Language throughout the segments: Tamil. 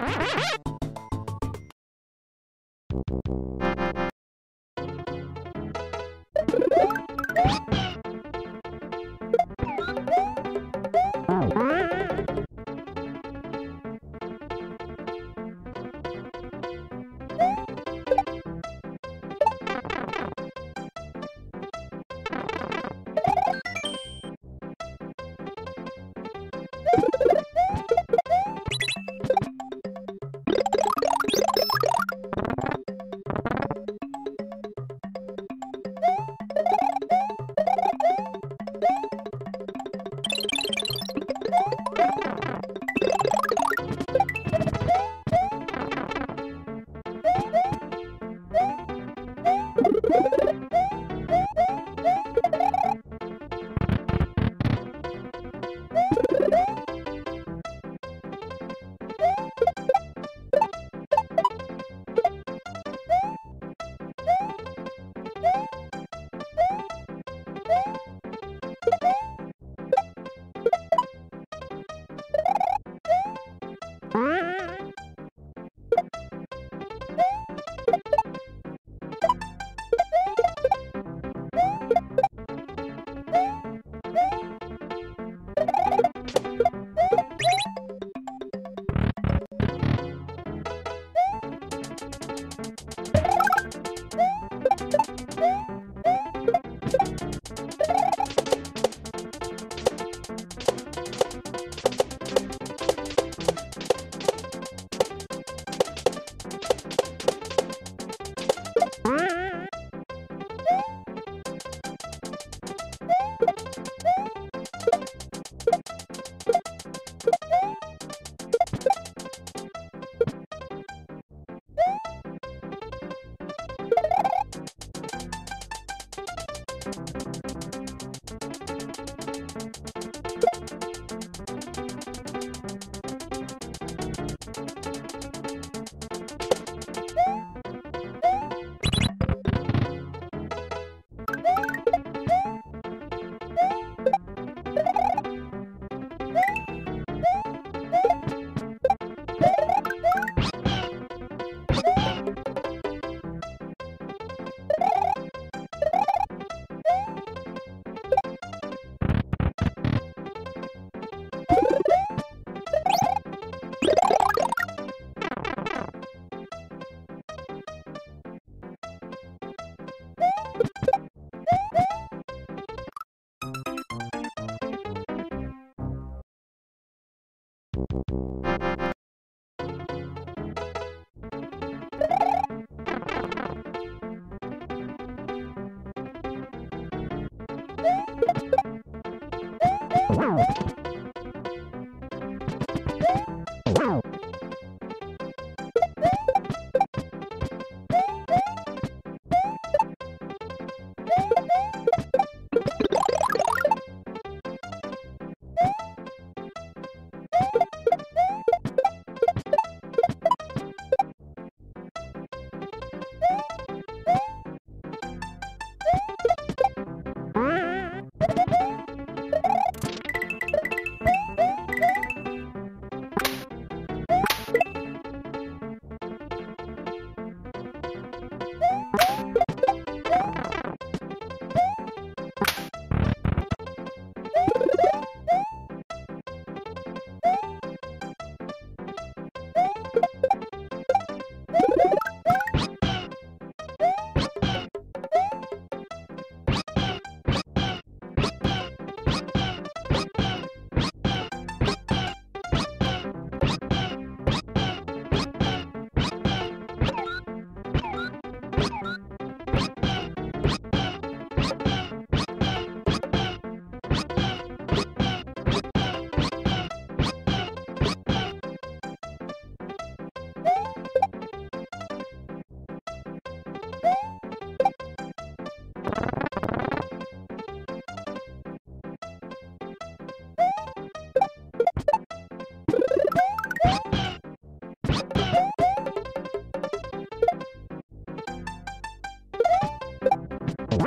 you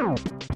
Boom!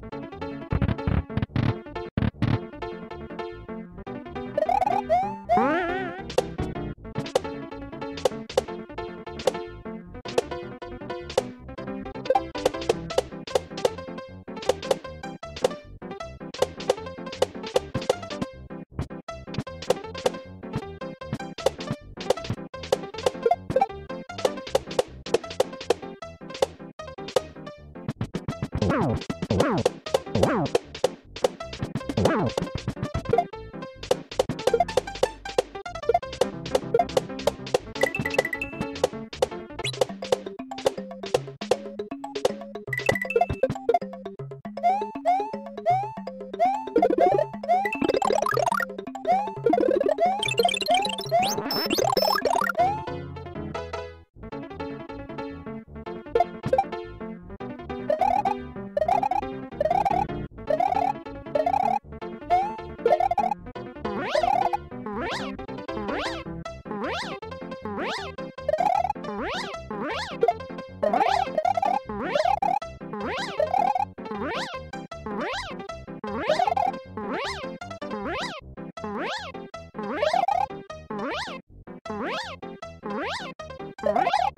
What?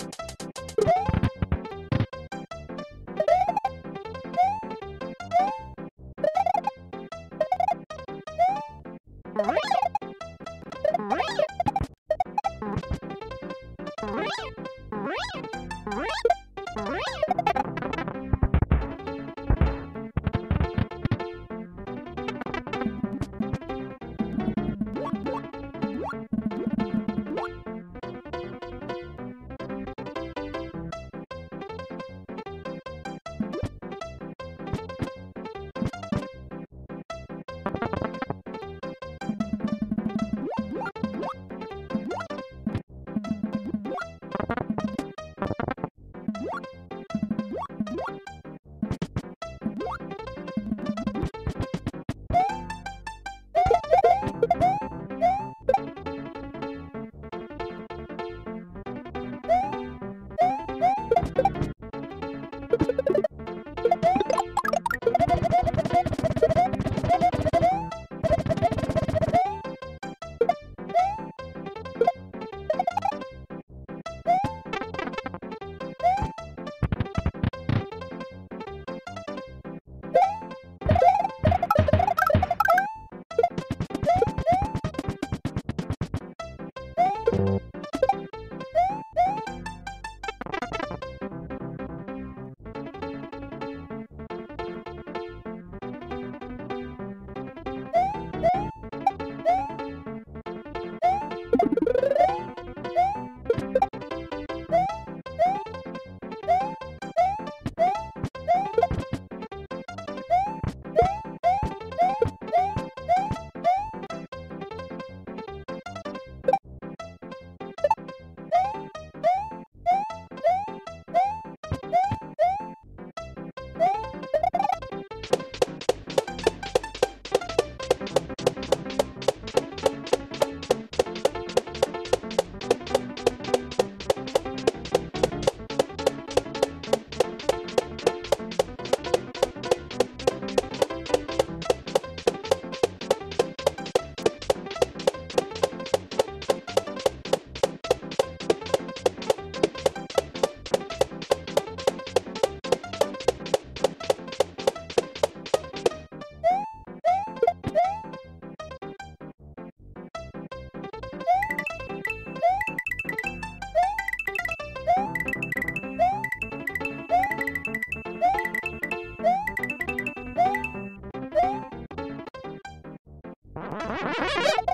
you. Ha ha ha!